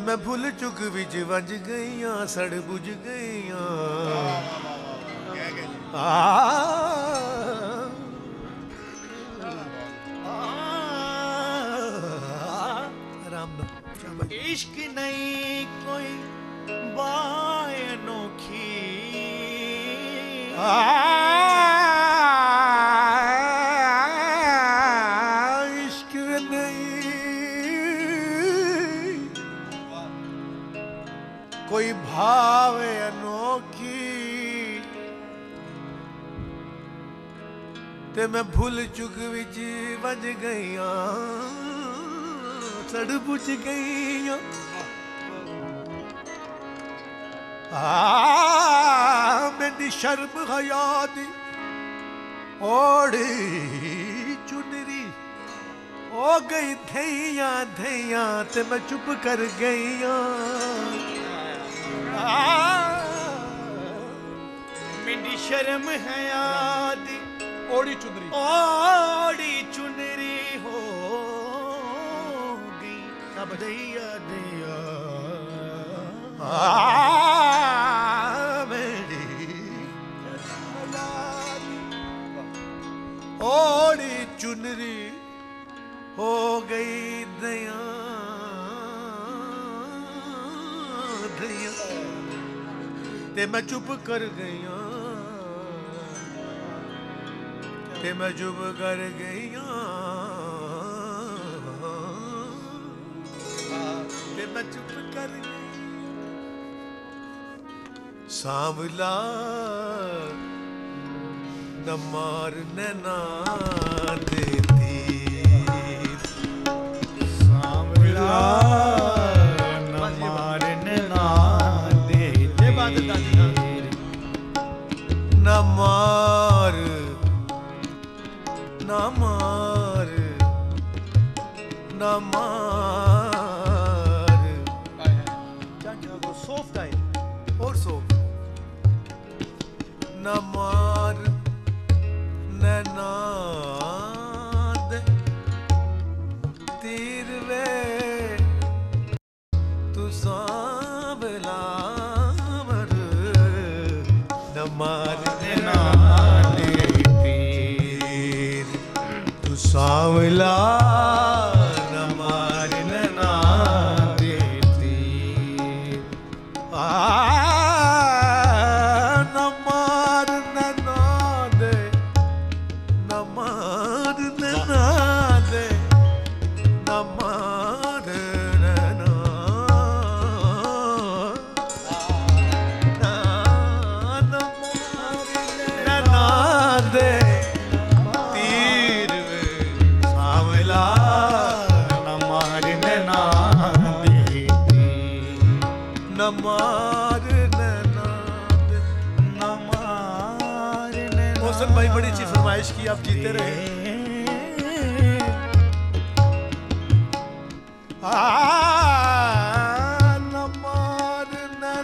ਮੈਂ ਭੁੱਲ ਚੁੱਕ ਵਿੱਚ ਵੰਜ ਗਈਆਂ, ਸੜ ਬੁਝ ਗਈਆਂ। ਆ। ਰਾਮ ਇਸ਼ਕ ਨਹੀਂ ਕੋਈ ਬਾਇਨੋਖੀ ਆ। ਕੋਈ ਭਾਵੇ ਅਨੋਖੀ। ਤੇ ਮੈਂ ਭੁੱਲ ਚੁੱਕ ਵਿੱਚ ਵੱਜ ਗਈਆਂ, ਸੜ ਬੁਝ ਗਈਆਂ। ਆ ਮੈਂਦੀ ਸ਼ਰਮ ਹਯਾ ਦੀ ਓੜੀ ਚੁਨਰੀ ਹੋ ਗਈ ਥਈਆਂ ਥਈਆਂ ਤੇ ਮੈਂ ਚੁੱਪ ਕਰ ਗਈਆਂ। ਸ਼ਰਮ ਹੈ ਆਦੀ। ਓੜੀ ਚੁੰਦਰੀ। ਓੜੀ ਚੁੰਦਰੀ ਹੋ ਗਈ ਸਭ ਦਈਆ ਦਈਆ ਮੇਰੀ ਓੜੀ ਚੁੰਦਰੀ ਹੋ ਗਈ ਦਈਆ ਦਈਆ ਤੇ ਮੈਂ ਚੁੱਪ ਕਰ ਗਈਆਂ। ਤੇ ਮੈਂ ਜੁਬ ਕਰ ਗਈਆਂ। ਤੇ ਮੈਂ ਚੁੱਪ ਕਰ ਗਈ। ਸਾਂਵਲਾ ਨਮਾਰ ਨੈਣਾ ਦੇ ਤੀਰ ਸਾਂਵਲਾ ਨਮਾਰ ਮਾਰ ਨਾ ਮਾਰ। ਚਾਚਾ ਕੋ ਸੋਫ ਟਾਈਮ ਔਰ ਸੋਫ ਨਾ ਮਾਰ ਵੇ ਤੂੰ ਸਾਂਭ ਲਾਵਰ। ਨਾ ਮਾਰ। சாவிலா आप जीते रहे आ न मार न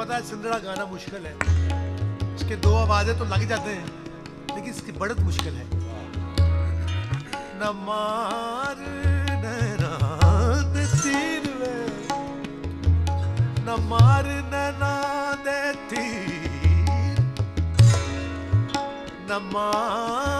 पता है सिंदड़ा गाना मुश्किल है। इसके दो आवाज़ें तो लग जाते हैं, लेकिन इसकी बढ़त मुश्किल है। न मार, न न दे न मार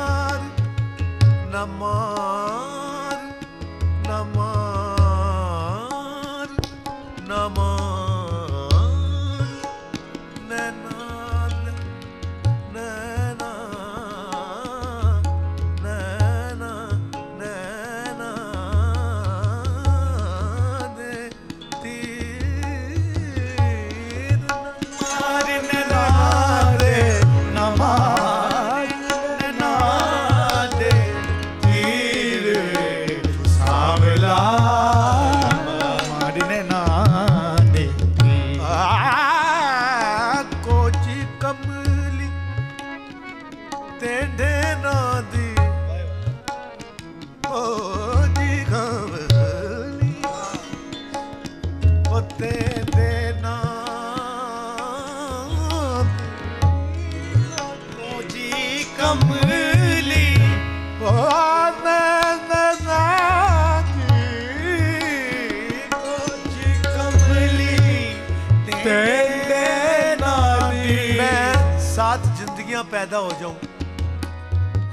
पैदा हो जाऊँ।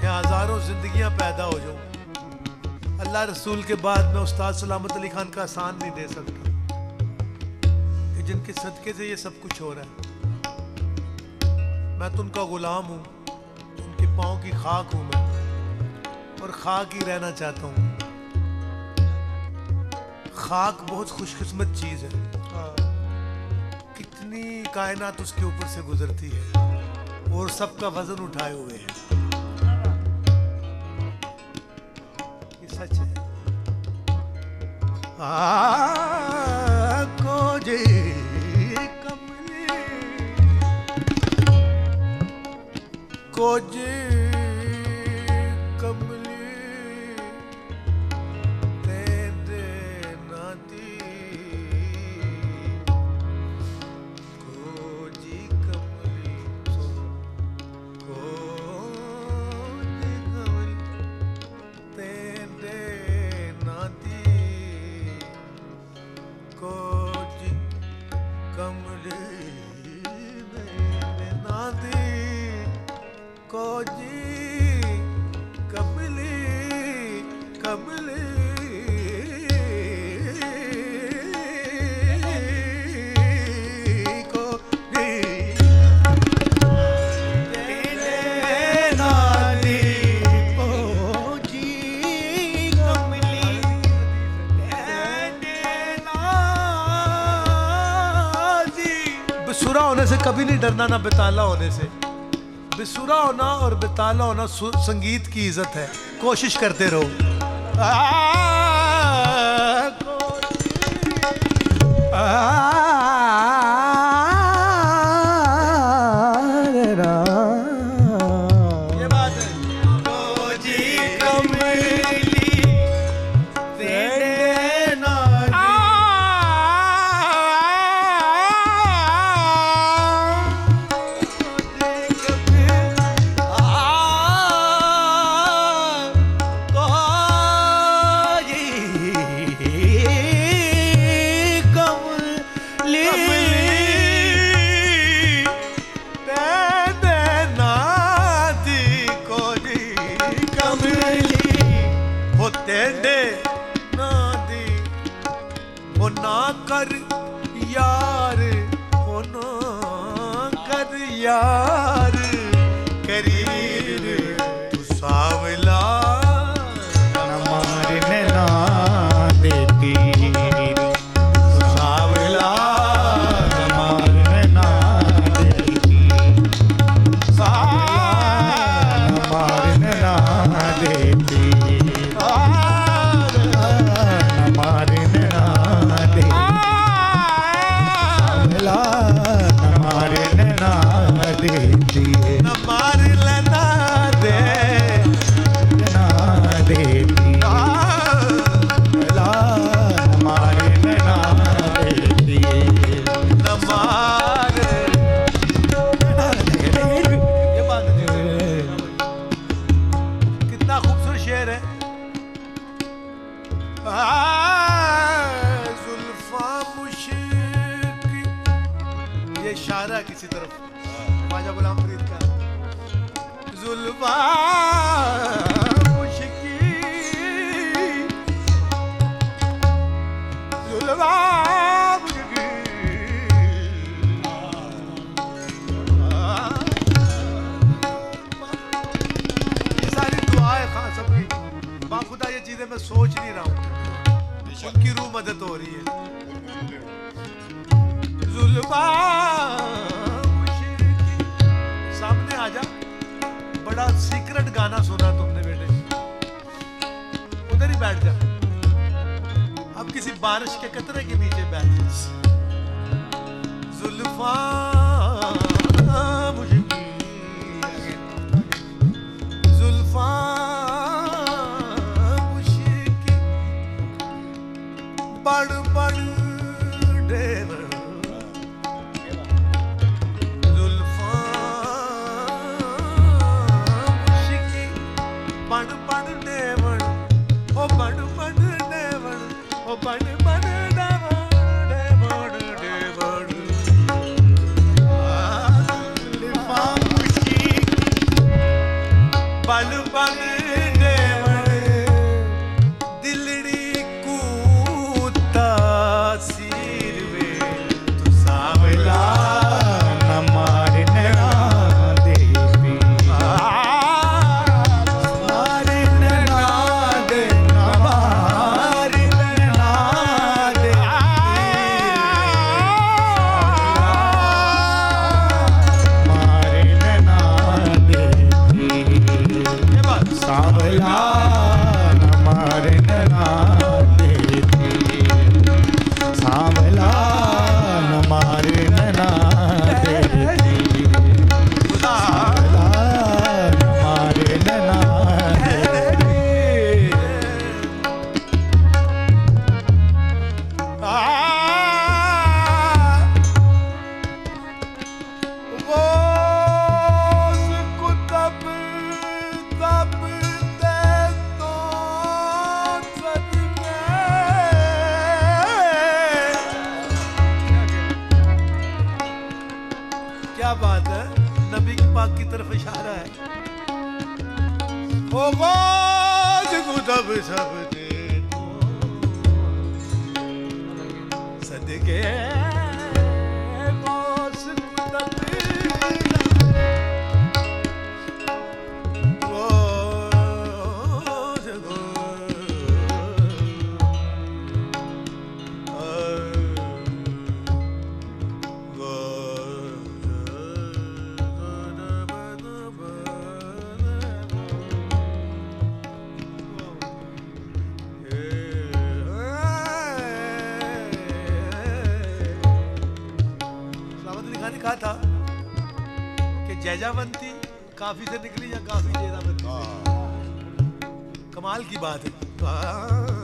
या हज़ारों जिंदगियाँ पैदा हो जाऊँ। अल्लाह रसूल के बाद मैं उस्ताद सलामत अली खान का आसान नहीं दे सकता। कि जिनके सदके से ये सब कुछ हो रहा है। मैं तो उनका गुलाम हूँ उनके पाँव की खाक हूँ मैं और खाक ही रहना चाहता हूँ। खाक बहुत खुशकिस्मत चीज़ है। कितनी कायनात उसके ऊपर से गुजरती है। और सबका वजन उठाए हुए है ये सच है आको जे कमली को जे बेसुरा होने से कभी नहीं डरना ना बेताला होने से बेसुरा होना और बेताला होना संगीत की इज़्ज़त है कोशिश करते रहो आ, ये ਹੋ ਨਾ ਕਰ ਯਾਰ ਹੋ ਨਾ ਕਰ ਯਾਰ। इशारा है किसी तरफ ख्वाजा गुलाम फरीद का जुल्फा मुश्की जुल्फा ये सारी दुआएं खां सबकी बाखुदा ये चीजें मैं सोच नहीं रहा हूँ उनकी रूह मदद हो रही है जुल्फा मुशरिकी। सामने आ जा बड़ा सीक्रेट गाना सुना तुमने बेटे उधर ही बैठ जा अब किसी बारिश के कतरे के नीचे बैठ जा जुल्फा मुशरिकी। जुल्फा मुशरिकी। बड़ बड़ क्या बात है नबी के पाक की तरफ इशारा है ओ बाज गुदब सब दे सदके काफी से निकली या काफी ज्यादा बदली कमाल की बात है